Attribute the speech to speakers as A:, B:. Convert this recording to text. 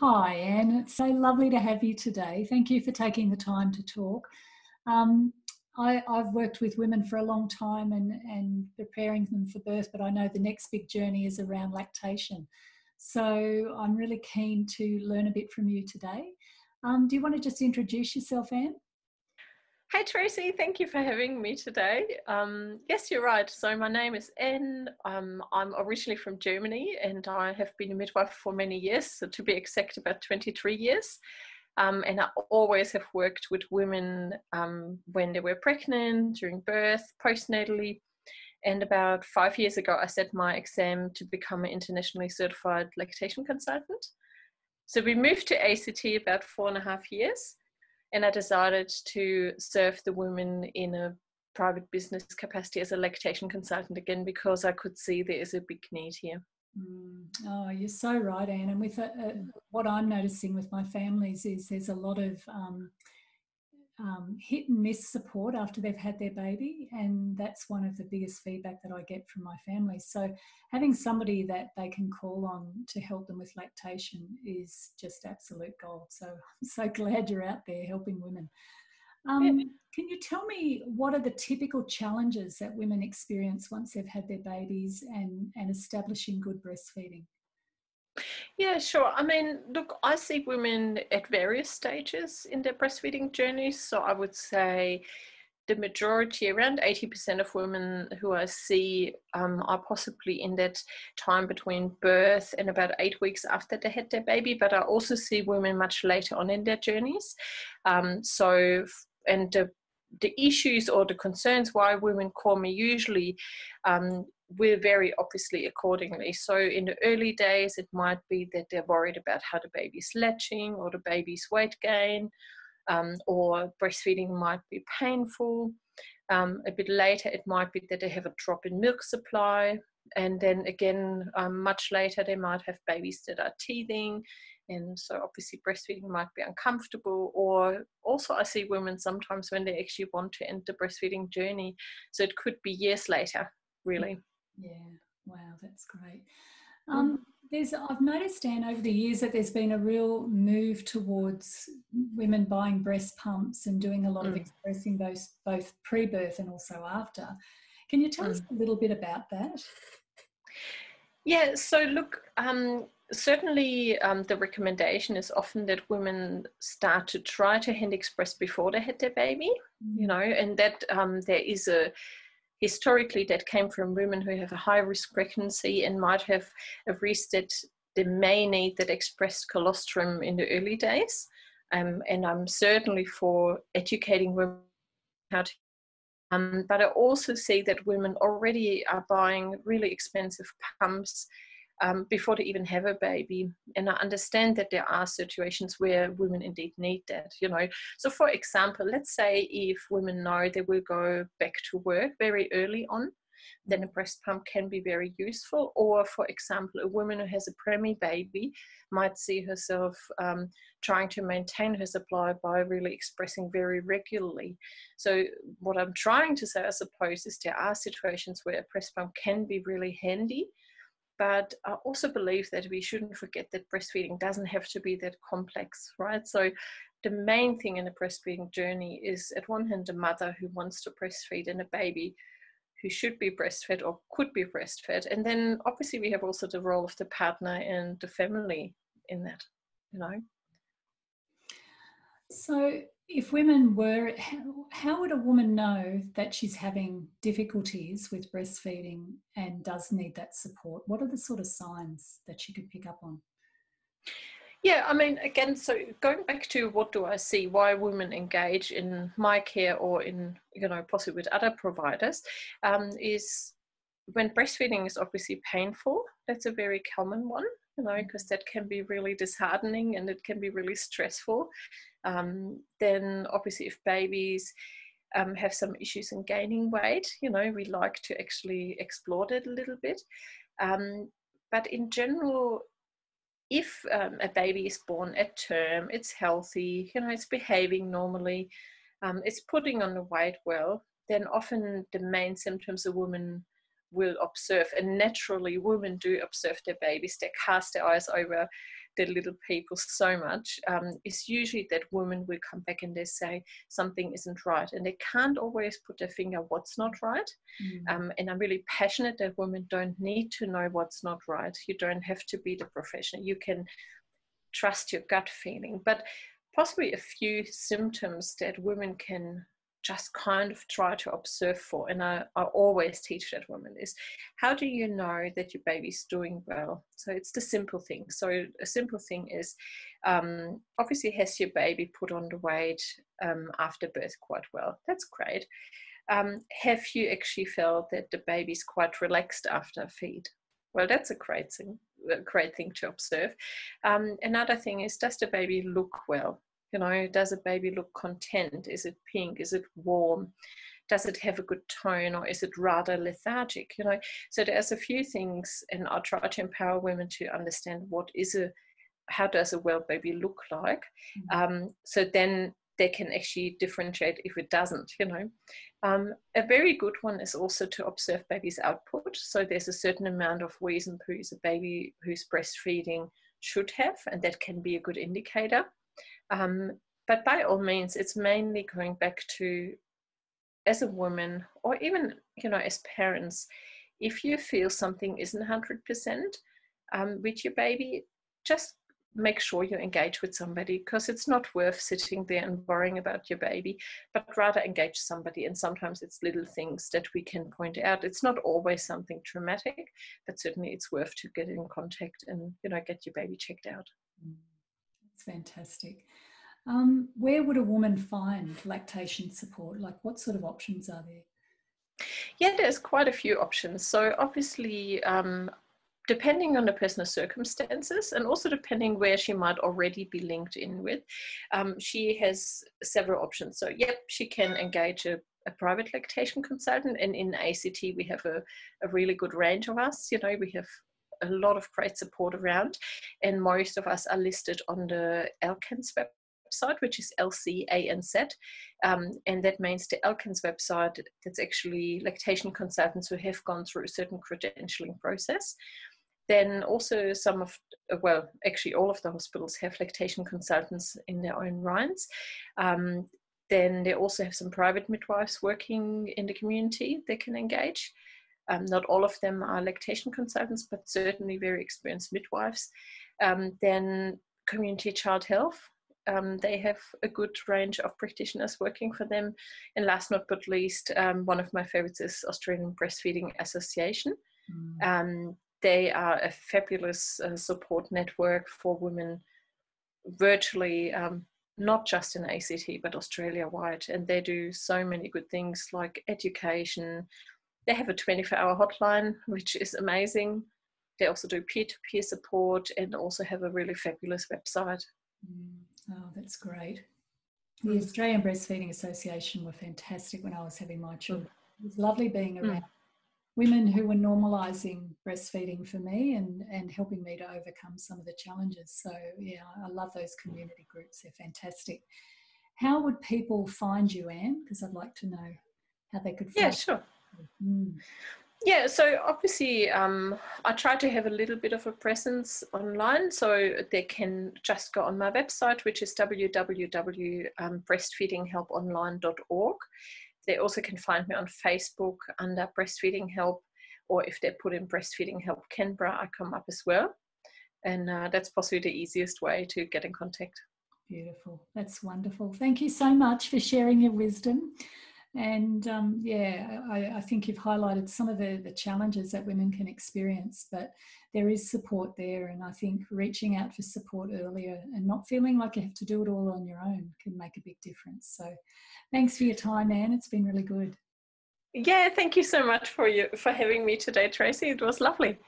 A: Hi, Anne. It's so lovely to have you today. Thank you for taking the time to talk. Um, I, have worked with women for a long time and, and preparing them for birth, but I know the next big journey is around lactation. So I'm really keen to learn a bit from you today. Um, do you want to just introduce yourself, Anne?
B: Hey Tracy, thank you for having me today. Um, yes, you're right. So my name is Anne. Um, I'm originally from Germany and I have been a midwife for many years, so to be exact, about 23 years. Um, and I always have worked with women um, when they were pregnant, during birth, postnatally. And about five years ago, I set my exam to become an internationally certified lactation consultant. So we moved to ACT about four and a half years and I decided to serve the women in a private business capacity as a lactation consultant again because I could see there is a big need here.
A: Mm. Oh, you're so right, Anne. And with uh, uh, what I'm noticing with my families is there's a lot of um, um, hit and miss support after they've had their baby. And that's one of the biggest feedback that I get from my family. So having somebody that they can call on to help them with lactation is just absolute gold. So I'm so glad you're out there helping women. Um, can you tell me what are the typical challenges that women experience once they've had their babies and, and establishing good breastfeeding?
B: Yeah, sure. I mean, look, I see women at various stages in their breastfeeding journeys. So I would say the majority, around 80% of women who I see, um, are possibly in that time between birth and about eight weeks after they had their baby. But I also see women much later on in their journeys. Um, so, and the the issues or the concerns why women call me usually um, will vary obviously accordingly. So in the early days, it might be that they're worried about how the baby's latching or the baby's weight gain, um, or breastfeeding might be painful. Um, a bit later, it might be that they have a drop in milk supply. And then again, um, much later, they might have babies that are teething. And so obviously breastfeeding might be uncomfortable. Or also I see women sometimes when they actually want to end the breastfeeding journey. So it could be years later, really.
A: Yeah, wow, that's great. Um, there's, I've noticed, Anne, over the years that there's been a real move towards women buying breast pumps and doing a lot mm. of expressing both, both pre-birth and also after. Can you tell mm. us a little bit about that?
B: Yeah, so look, um, certainly um, the recommendation is often that women start to try to hand express before they had their baby, you mm. know, and that um, there is a historically that came from women who have a high risk pregnancy and might have arrested the may need that expressed colostrum in the early days. Um, and I'm certainly for educating women how to. Um, but I also see that women already are buying really expensive pumps um, before they even have a baby. And I understand that there are situations where women indeed need that, you know. So, for example, let's say if women know they will go back to work very early on, then a breast pump can be very useful. Or, for example, a woman who has a preemie baby might see herself um, trying to maintain her supply by really expressing very regularly. So, what I'm trying to say, I suppose, is there are situations where a breast pump can be really handy. But I also believe that we shouldn't forget that breastfeeding doesn't have to be that complex, right? So the main thing in a breastfeeding journey is, at one hand, a mother who wants to breastfeed and a baby who should be breastfed or could be breastfed. And then obviously we have also the role of the partner and the family in that, you know.
A: So if women were, how would a woman know that she's having difficulties with breastfeeding and does need that support? What are the sort of signs that she could pick up on?
B: Yeah, I mean, again, so going back to what do I see, why women engage in my care or in, you know, possibly with other providers, um, is when breastfeeding is obviously painful. That's a very common one, you know, because that can be really disheartening and it can be really stressful. Um, then, obviously, if babies um, have some issues in gaining weight, you know, we like to actually explore that a little bit. Um, but in general, if um, a baby is born at term, it's healthy, you know, it's behaving normally, um, it's putting on the weight well, then often the main symptoms a woman will observe, and naturally women do observe their babies, they cast their eyes over their little people so much. Um, is usually that women will come back and they say something isn't right and they can't always put their finger what's not right. Mm. um, and i'm really passionate that women don't need to know what's not right. You don't have to be the professional. You can trust your gut feeling. But possibly a few symptoms that women can just kind of try to observe for and I, I always teach that woman is how do you know that your baby's doing well? So it's the simple thing. So a simple thing is um, obviously has your baby put on the weight um, after birth quite well? That's great. Um, have you actually felt that the baby's quite relaxed after feed? Well that's a great thing a great thing to observe. Um, another thing is does the baby look well you know, does a baby look content? Is it pink? Is it warm? Does it have a good tone or is it rather lethargic? You know, so there's a few things, and I try to empower women to understand what is a, how does a well baby look like? Mm-hmm. Um, so then they can actually differentiate if it doesn't, you know. Um, a very good one is also to observe baby's output. So there's a certain amount of wees and poos a baby who's breastfeeding should have, and that can be a good indicator. Um, but by all means, it's mainly going back to as a woman or even, you know, as parents, if you feel something isn't 100% um, with your baby, just make sure you engage with somebody because it's not worth sitting there and worrying about your baby, but rather engage somebody. And sometimes it's little things that we can point out. It's not always something traumatic, but certainly it's worth to get in contact and you know get your baby checked out.
A: That's fantastic. Um, where would a woman find lactation support? Like, what sort of options are there?
B: Yeah, there's quite a few options. So, obviously, um, depending on the person's circumstances and also depending where she might already be linked in with, um, she has several options. So, yep, she can engage a, a, private lactation consultant, and in ACT, we have a, a really good range of us. You know, we have a lot of great support around, and most of us are listed on the web website, which is LCANZ. Um, and that means the LCANZ website that's actually lactation consultants who have gone through a certain credentialing process. Then also some of, well, actually all of the hospitals have lactation consultants in their own rights. Um, then they also have some private midwives working in the community they can engage. Um, not all of them are lactation consultants, but certainly very experienced midwives. Um, then community child health, um, they have a good range of practitioners working for them. And last not but not least, um, one of my favorites is Australian Breastfeeding Association. Mm. Um, they are a fabulous uh, support network for women virtually, um, not just in ACT, but Australia wide. And they do so many good things like education. They have a 24 hour hotline, which is amazing. They also do peer to peer support and also have a really fabulous website.
A: Mm. Oh, that's great. The. Australian Breastfeeding Association were fantastic when I was having my children. It was lovely being mm. around mm. women who were normalising breastfeeding for me and, and helping me to overcome some of the challenges. So, yeah, I love those community groups. They're fantastic. How would people find you, Anne? Because I'd like to know how they could find
B: Yeah, sure. Mm. Yeah, so obviously, um, I try to have a little bit of a presence online, so they can just go on my website, which is www.breastfeedinghelponline.org. They also can find me on Facebook under Breastfeeding Help, or if they put in Breastfeeding Help Canberra, I come up as well. And uh, that's possibly the easiest way to get in contact.
A: Beautiful. That's wonderful. Thank you so much for sharing your wisdom. And um, yeah, I, I, think you've highlighted some of the, the challenges that women can experience, but there is support there. And I think reaching out for support earlier and not feeling like you have to do it all on your own can make a big difference. So thanks for your time, Anne. It's been really good.
B: Yeah, thank you so much for you for having me today, Tracy. It was lovely.